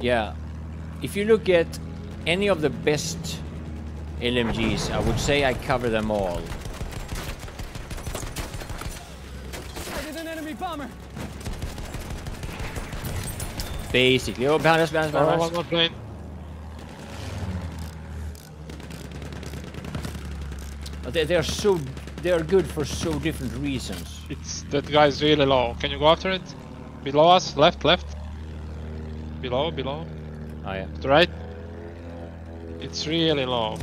Yeah. If you look at any of the best LMGs, I would say I cover them all. Sighted an enemy bomber. Basically. Oh, behind us, behind us, behind Oh, us. one more plane. But They, they are so they are good for so different reasons. It's that guy's really low. Can you go after it? Below us, left, left. Below, below. Oh yeah. To right. It's really low.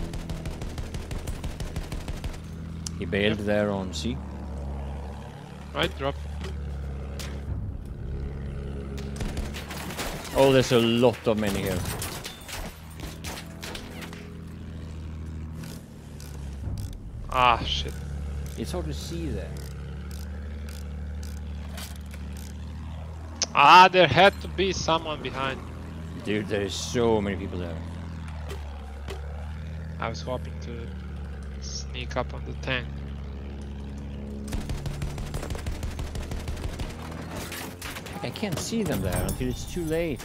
He bailed there on C. Right, drop. Oh, there's a lot of men here. Ah, shit. It's hard to see there. Ah, there had to be someone behind. Dude, there is so many people there. I was hoping to sneak up on the tank. I can't see them there until it's too late.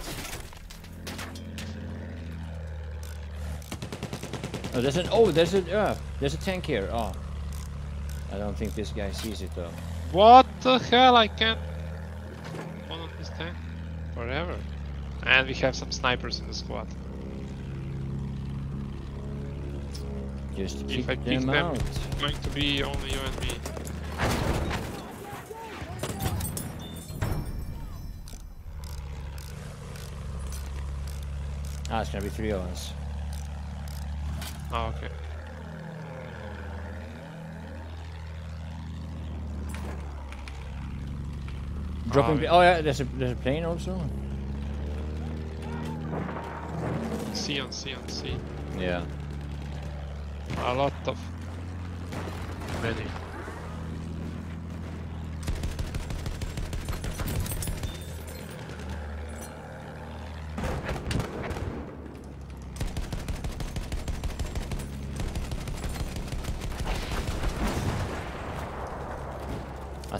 Oh, there's an oh, there's a uh, there's a tank here. Oh, I don't think this guy sees it though. What the hell? I can't. One on this tank? Forever. And we have some snipers in the squad. Just If kick I pick them them, out. it's going to be only you and me. Ah, it's gonna be three of us. Oh, okay. Dropping. Oh yeah, there's a there's a plane also. C on C on C. Yeah. A lot of. Many.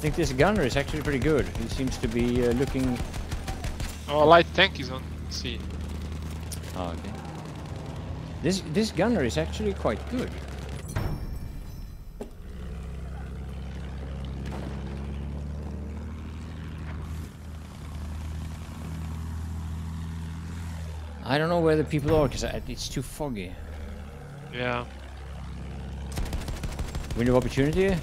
Think this gunner is actually pretty good. He seems to be uh, looking. Oh, a light tank is on C. Oh, okay. This this gunner is actually quite good. I don't know where the people are because it's too foggy. Yeah. Window of opportunity?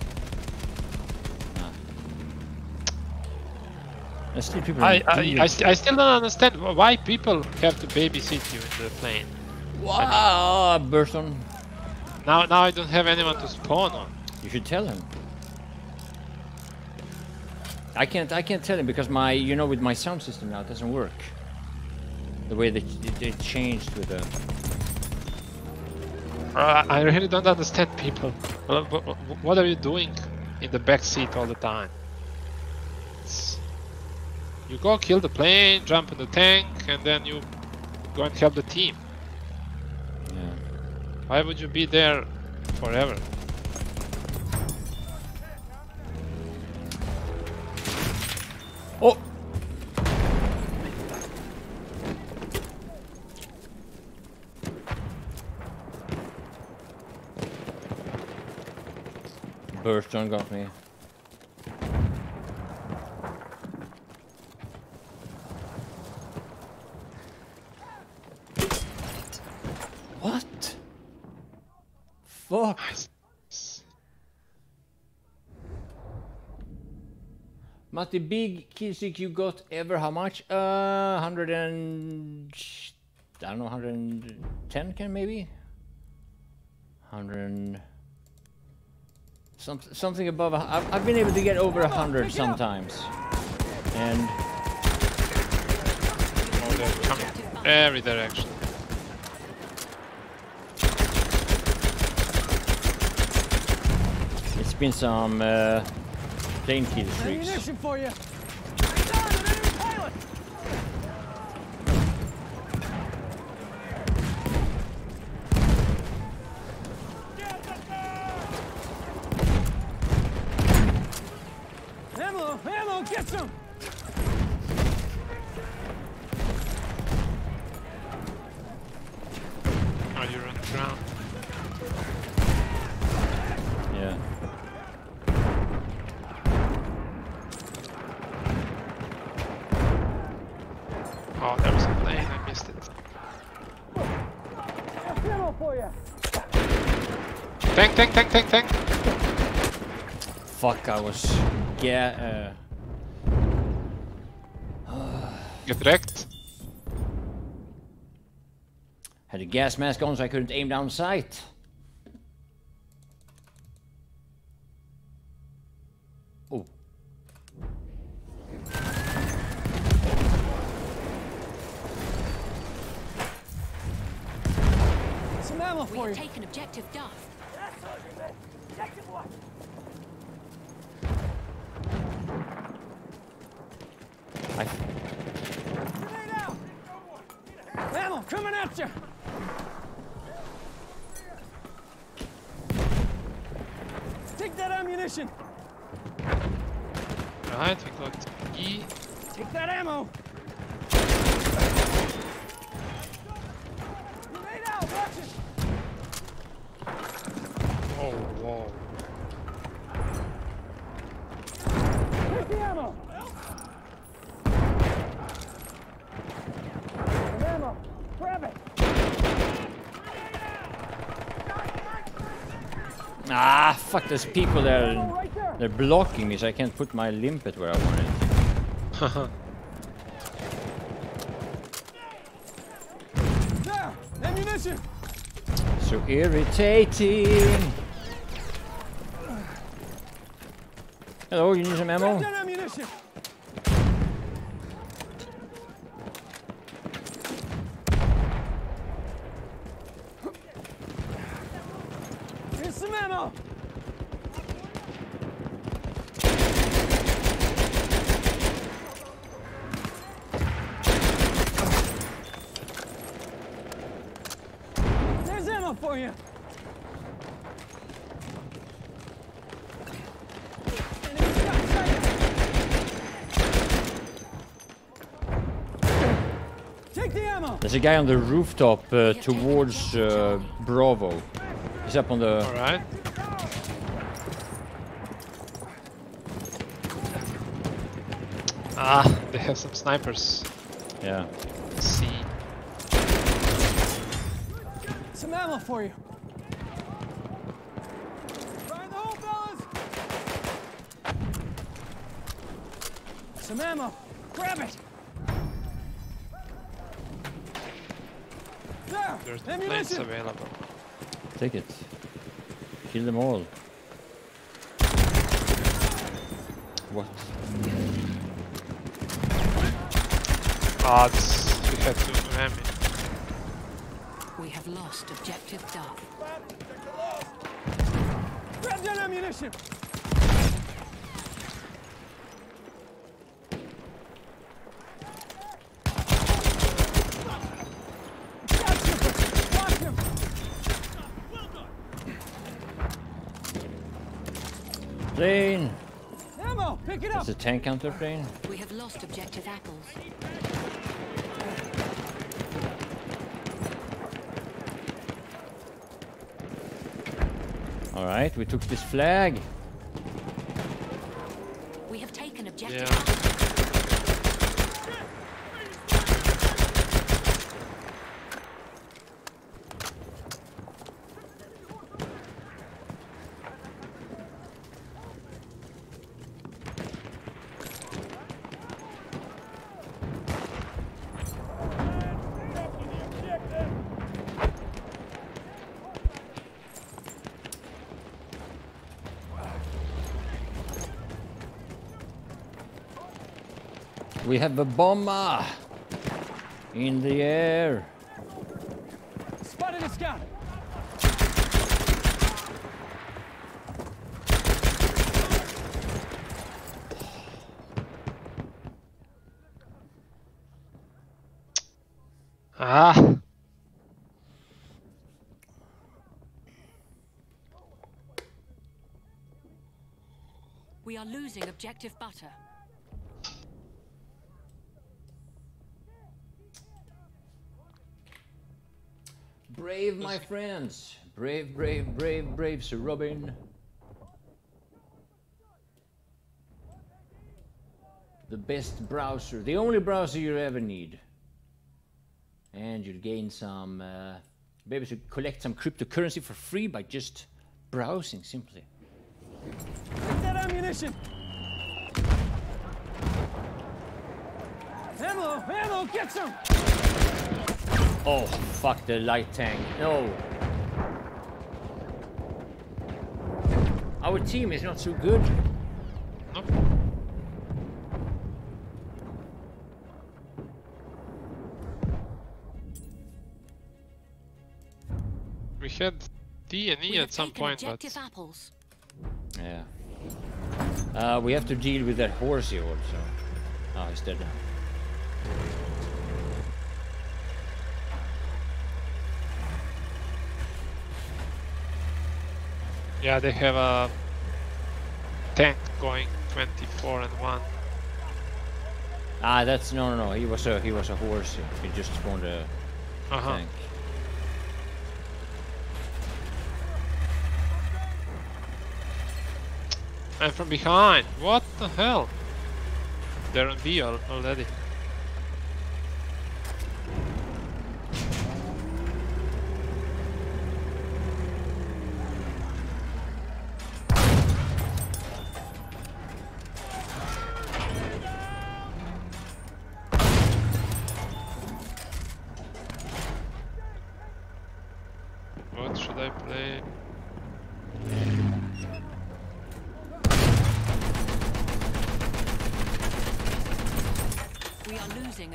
There's still people. I in I, D- I, st I still don't understand why people have to babysit you in the plane. Wow, Burton. Now now I don't have anyone to spawn on. You should tell him. I can't. I can't tell him because my, you know, with my sound system now, it doesn't work. The way that it, it changed with the. Uh, I really don't understand people. Wha- wha- wha- What are you doing in the back seat all the time? It's- You go kill the plane, jump in the tank, and then you go and help the team. Yeah. Why would you be there forever? Oh. Burst Burstone got me. What? Fuck. Matti, big killstreak you got ever? How much? Uh, 100 and... I don't know, 110 can maybe? 100... Some, something above... A, I've, I've been able to get over 100 sometimes. And... Oh, they're coming every direction. It's been some uh, plane kill streaks. For you. Hands on, an enemy pilot. Ammo, ammo, get some. Oh, there was a plane. I missed it. Ammo for you. Tank, tank, tank, tank, tank. Fuck, I was... Yeah, uh, Get wrecked. Had a gas mask on so I couldn't aim down sight. Oh. Some ammo We've taken objective Duff. I, Grenade coming at you. Take that ammunition. Right, we got E. Take that ammo. Grenade out. Watch it. Oh, whoa. Take the ammo. Some ammo. Grab it. ah, fuck, there's people there. Right. They're blocking me so I can't put my limpet where I want it. So irritating. Hello, you need some ammo? There's a guy on the rooftop uh, towards uh, Bravo. He's up on the. Alright. Ah, they have some snipers. Yeah. See. Some ammo for you. Fire in the hole, fellas. Some ammo. Grab it. There. There's no planes ammunition. available. Take it. Kill them all. What? Ah, this, we had to ram it. We have lost objective Duff. Grab that ammunition. Shock trooper. Watch him. Plane! Ammo. Pick it up. It's a tank counter plane. We have lost objective Apples. Alright, we took this flag. We have taken objective Yeah. We have a bomber in the air. Spotted a scout. Ah, We are losing objective Butter. Brave, my friends. Brave, brave, brave, brave Sir Robin. The best browser, the only browser you ever need. and you'll gain some. Uh, be able to collect some cryptocurrency for free by just browsing simply. Get that ammunition! Ammo! Ammo! Get some! Oh, fuck the light tank. No. Our team is not so good. Nope. We had D and E have at some point, but apples. Yeah. Uh, we have to deal with that horsey also. Oh, he's dead now. Yeah, they have a tank going 24 and 1. Ah, that's no, no, no. He was a he was a horse. He just spawned a Uh huh. tank. And from behind. What the hell? They're on B already.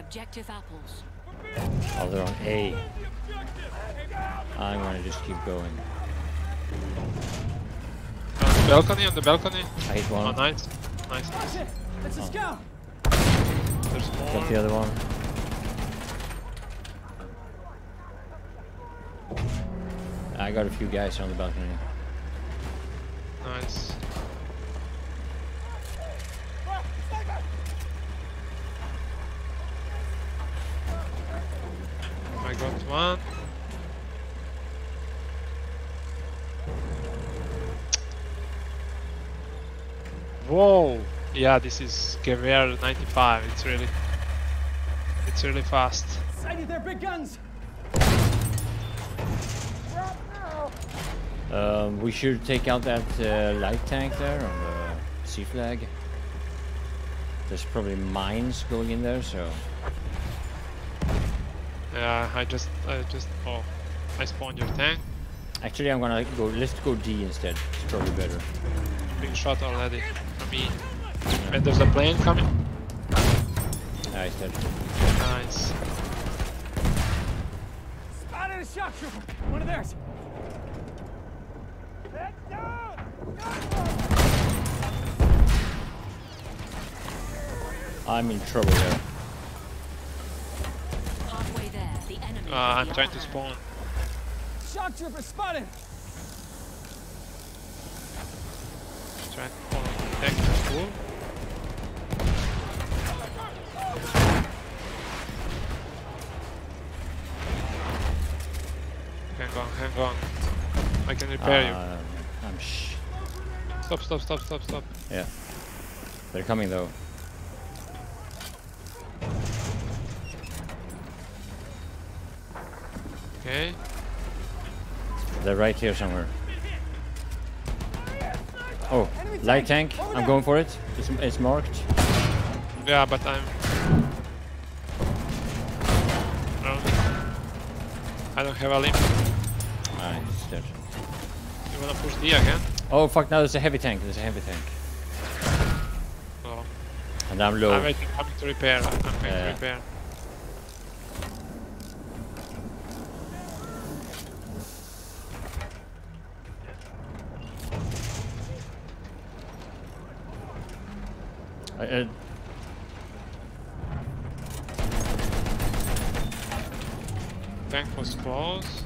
Objective apples. Oh, they're on A. I'm gonna just keep going. On the balcony, on the balcony. I hit Oh, one. nice. Nice. Watch it! That's a scout! There's Got the other one. I got a few guys on the balcony. Nice. I got one. Whoa! Yeah, this is Gewehr 95. It's really, it's really fast. Sighted their big guns! Um, we should take out that uh, light tank there on the C flag. There's probably mines going in there, so Yeah, I just, I just, oh, I spawned your tank. actually I'm gonna go. Let's go D instead. It's probably better. Being shot already from me. And there's a plane coming. He's dead. Nice. Spotted a shock trooper! One of theirs! Head down! I'm in trouble there. Uh, I'm trying to spawn. Shock trooper spotted! Trying to follow tank to school. Hang on, hang on. I can repair you. I'm sh. Stop, stop, stop, stop, stop. Yeah. They're coming though. Okay. They're right here somewhere. Oh, light tank. I'm going for it. It's, it's marked. Yeah, but I'm. No. I don't have a limp. Ah, dead. You wanna push D again? Oh fuck! Now there's a heavy tank. There's a heavy tank, No. and I'm low. I'm waiting, coming to repair. I'm going Yeah. to repair. Uh, Tank was close.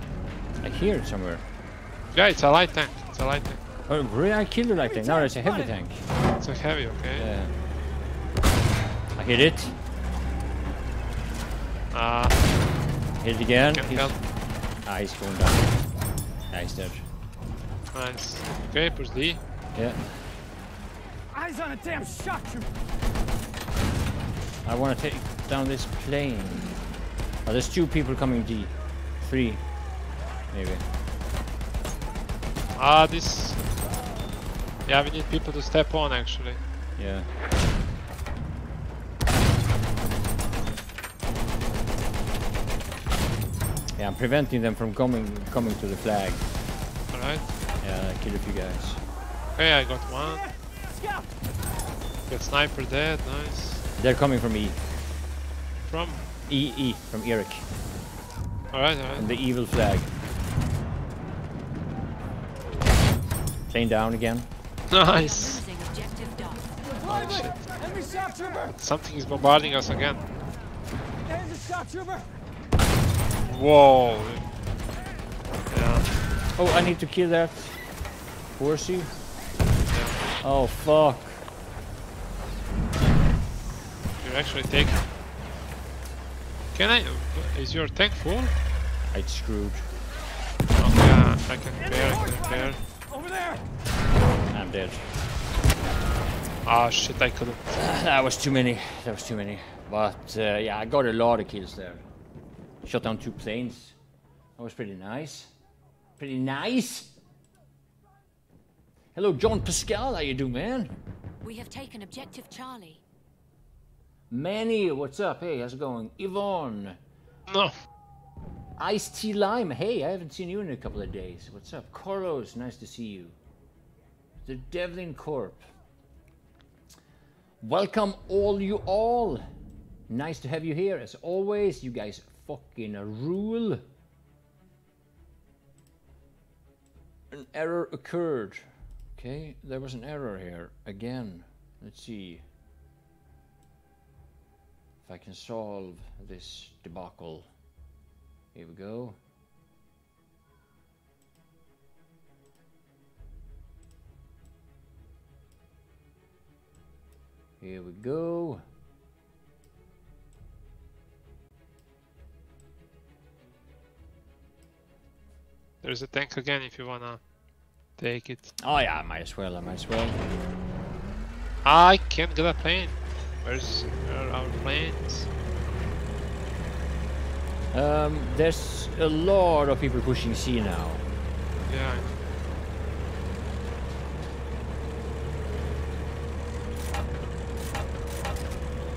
I hear it somewhere. Yeah, it's a light tank. It's a light tank. Oh, really? I killed the light tank. Now there's a heavy tank. It's a heavy, okay? Yeah. I hit it. Uh, Hit it again. can He's, ah, he's going down. Ah, he's dead. Nice. Okay, push D. Yeah. Eyes on a damn shock trooper! I want to take down this plane. Oh, there's two people coming D. Three. Maybe. Ah, this. Yeah, we need people to step on actually. Yeah. Yeah, I'm preventing them from coming coming to the flag. Alright. Yeah, I killed a few guys. Okay, I got one. Scout! Got sniper dead, nice. They're coming from E. From? E, E, from Eric. Alright, From alright. the evil flag. Plane down again. Nice! losing objective Duff. Oh shit. Enemy shock trooper! Something is bombarding us again. There's a shock trooper! Whoa! Yeah, Oh, I need to kill that horsey. yeah. Oh, fuck. You're actually take... Can I? Is your tank full? I screwed. Oh, yeah, I can repair, I can repair. Over there! I'm dead. Ah, shit, I couldn't. That was too many. That was too many. But uh, yeah, I got a lot of kills there. Shot down two planes. That was pretty nice. Pretty nice. Hello, John Pascal. How you doing, man? We have taken objective Charlie. Manny, what's up? Hey, how's it going? Yvonne, oh. No! Ice Tea Lime. Hey, I haven't seen you in a couple of days. What's up? Carlos, nice to see you. The Devlin Corp. Welcome all you all. Nice to have you here as always. You guys fucking rule. An error occurred. Okay, there was an error here again. Let's see I can solve this debacle. Here we go. Here we go. There's a tank again if you wanna take it. Oh yeah, I might as well, I might as well. I can't get a plane. Where's where our planes? Um, there's a lot of people pushing C now. Yeah.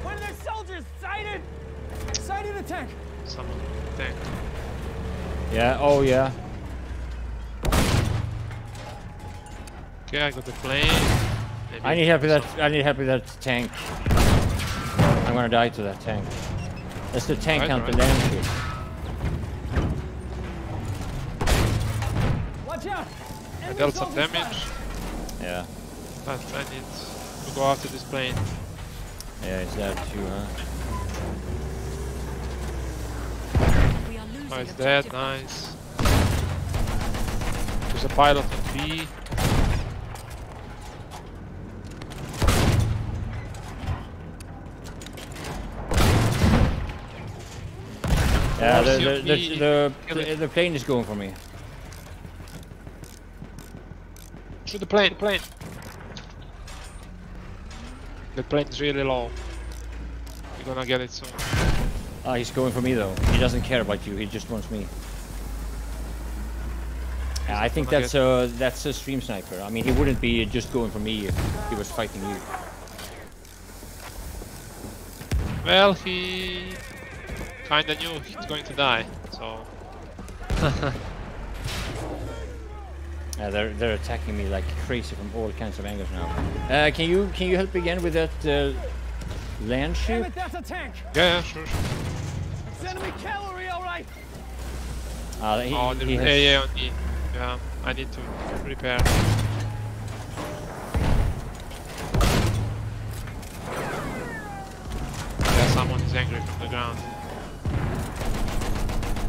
One of their soldiers sighted! Sighted a tank! Someone tank. Yeah, oh yeah. Okay, I got the plane. Maybe I need help with that, I need help with that tank. I'm gonna die to that tank. That's the tank Right, counter right. land ship. Watch out! I dealt some damage, Yeah. but I need to go after this plane. Yeah, it's that too, huh? We are Oh, it's dead, nice. There's a pilot on B. the, the, the, the, Kill the, it. the plane is going for me. Shoot the plane, the plane! The plane is really low. You're gonna get it soon. Ah, he's going for me though. He doesn't care about you, he just wants me. Yeah, I think that's a that's a stream sniper. I mean, he wouldn't be just going for me if he was fighting you. Well, he kinda knew he's going to die, so Yeah, they're they're attacking me like crazy from all kinds of angles now. Uh, can you can you help again with that uh, land ship? it, that's a tank! yeah, yeah, sure, sure. It's enemy cavalry, alright! Uh, he, Oh, the he has- AA on E. Yeah, I need to repair.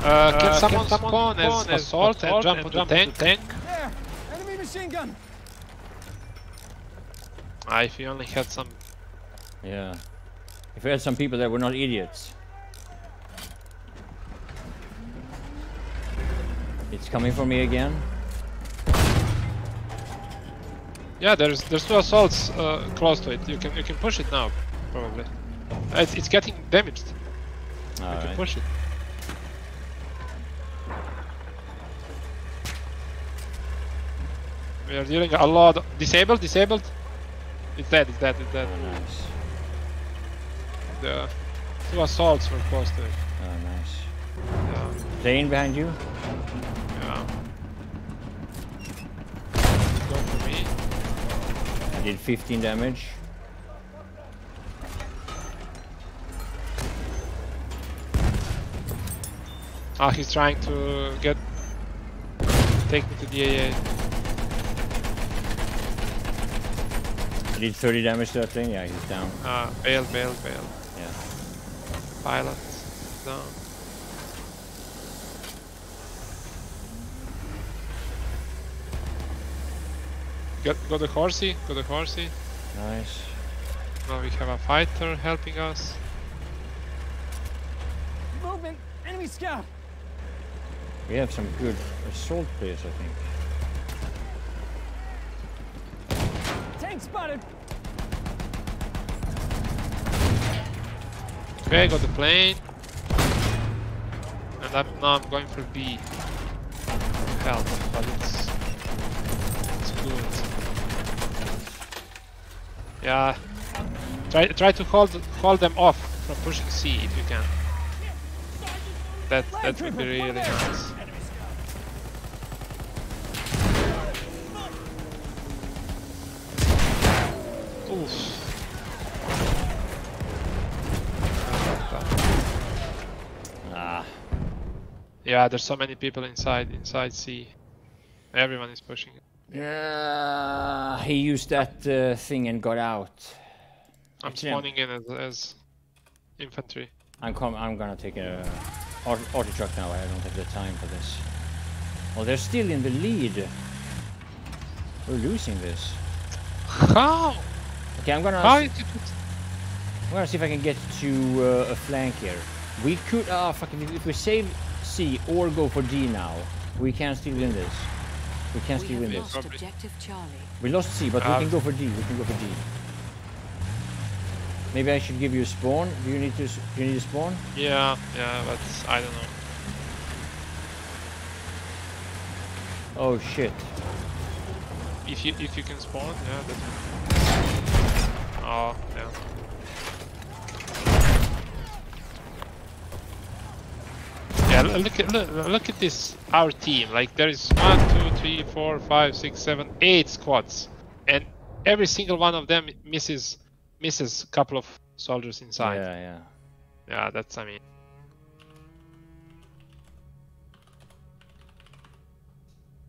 Uh, can someone spawn as assault and jump on the tank? tank? There! Enemy machine gun! Ah, if you only had some... Yeah. If we had some people that were not idiots. It's coming for me again. Yeah, there's there's two assaults uh, close to it. You can you can push it now, probably. Uh, It's, it's getting damaged. You can push it. We are dealing a lot. Disabled, disabled. It's dead, it's dead, it's dead. Oh, nice. The two assaults were posted. Oh, nice. Yeah, Plane behind you? yeah. Go for me. I did 15 damage. Ah, he's trying to get take me to the AA. I did 30 damage to that thing. Yeah, he's down. Ah, bail, bail, bail. Yeah. Pilot down. Get, got the horsey, got the horsey. Nice. Now we have a fighter helping us. Movement! Enemy scout! We have some good assault players, I think. Tank spotted! Okay, got the plane. And I'm, now I'm going for B. Help, but it's it's good. Yeah. Try try to hold hold them off from pushing C if you can. That that would be really nice. Oof. Ah, Yeah, there's so many people inside inside C. Everyone is pushing. yeah. He used that uh, thing and got out. I'm Actually, spawning in as, as infantry. I'm com I'm gonna take a auto, auto truck now. I don't have the time for this. Well, they're still in the lead. We're losing this. How? Okay, I'm gonna. How s- I'm gonna see if I can get to uh, a flank here. We could. Ah, fucking. If, if we save C or go for D now, we can still win this. We can still have win this. objective Charlie. We lost C, but we Uh, can go for D. We can go for D. Maybe I should give you a spawn. Do you need to? Do you need a spawn? Yeah, yeah, but I don't know. Oh shit. If you if you can spawn, yeah, that. Oh, yeah. Yeah, look at look, look at this our team. Like there is one, two, three, four, five, six, seven, eight squads, and every single one of them misses misses a couple of soldiers inside. Yeah, yeah. Yeah, that's I mean.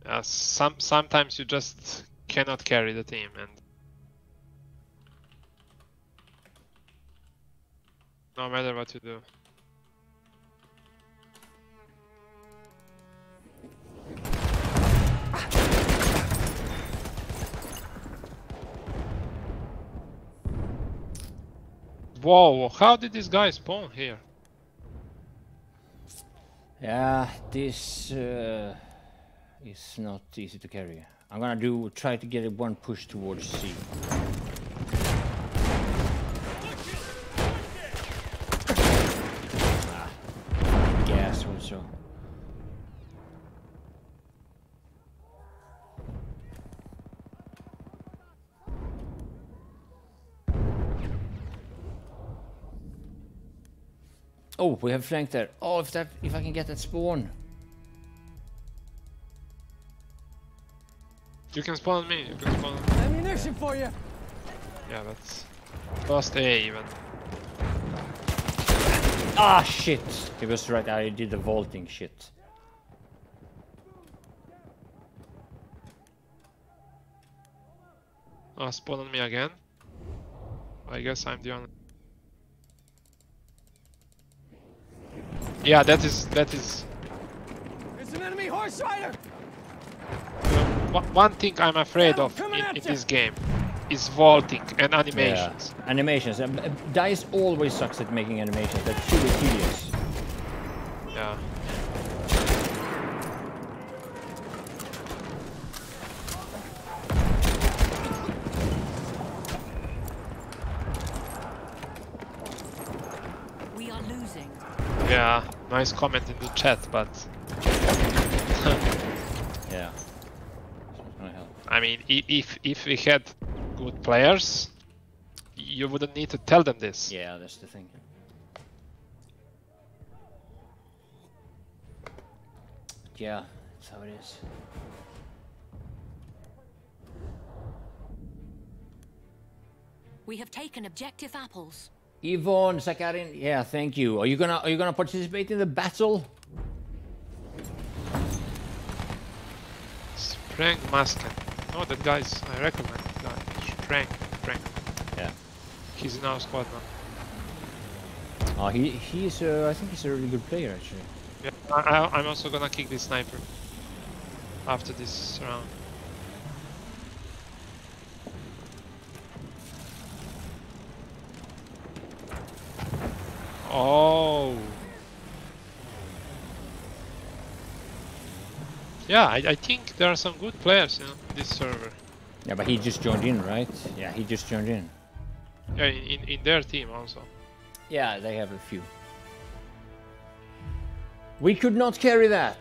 Yeah, some sometimes you just cannot carry the team, and no matter what you do. Whoa! How did this guy spawn here? Yeah, this uh, is not easy to carry. I'm gonna do try to get it one push towards C. Ah, gas also. Oh, we have flanked there. Oh, if that if I can get that spawn. You can spawn me. You can spawn. Ammunition for you! Yeah, that's first A even. Ah, shit! He was right. I did the vaulting shit. Oh, spawn on me again. I guess I'm the only. Yeah, that is that is There's an enemy horse rider! uh, one- one thing I'm afraid of in, in this game is vaulting and animations. Yeah. Animations. Um, uh, Dice always sucks at making animations. They're truly tedious. Yeah. We are losing. Yeah, nice comment in the chat, but Yeah. It's not gonna help. I mean, if if we had good players, you wouldn't need to tell them this. Yeah, that's the thing. Yeah, that's how it is. We have taken objective apples. Yvonne Sakarin, yeah, thank you. Are you gonna are you gonna participate in the battle? Sprang Masken. Oh, that guy's. I recommend that guy. Sprang. Sprang. Yeah. He's in our squad now. Oh, he he's uh, I think he's a really good player actually. Yeah, I, I'm also gonna kick this sniper after this round. Oh. Yeah, I, I think there are some good players in this server. Yeah, but he just joined in, right? Yeah, he just joined in. Yeah, in, in their team also. Yeah, they have a few. We could not carry that.